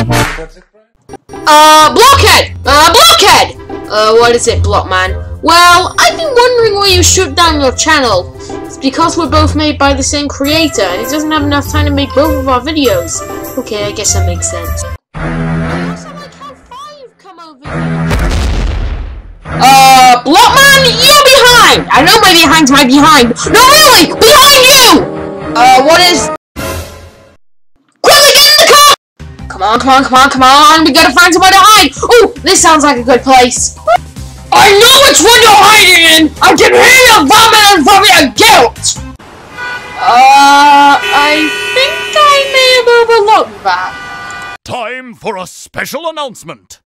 Uh, Blockhead! Uh, Blockhead! Uh, what is it, Blockman? Well, I've been wondering why you shut down your channel. It's because we're both made by the same creator, and he doesn't have enough time to make both of our videos. Okay, I guess that makes sense. Uh, Blockman, you behind! I know my behind's my behind. No, really! Behind Come on, come on, come on, come on! We gotta find somewhere to hide! Oh, this sounds like a good place. I know which one you're hiding in! I can hear you vomiting from your guilt! Uh, I think I may have overlooked that. Time for a special announcement.